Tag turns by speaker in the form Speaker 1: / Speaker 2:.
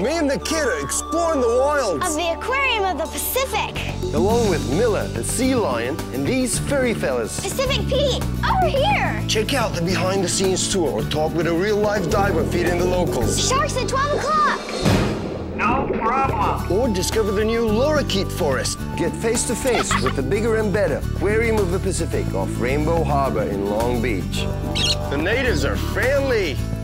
Speaker 1: Me and the kid are exploring the wilds.
Speaker 2: Of the Aquarium of the Pacific.
Speaker 1: Along with Miller, the sea lion, and these furry fellas.
Speaker 2: Pacific Pete, over here.
Speaker 1: Check out the behind the scenes tour or talk with a real life diver feeding the locals.
Speaker 2: Sharks at 12 o'clock.
Speaker 3: No problem.
Speaker 1: Or discover the new lorikeet forest. Get face to face with the bigger and better Aquarium of the Pacific off Rainbow Harbor in Long Beach. The natives are friendly.
Speaker 2: Friendly.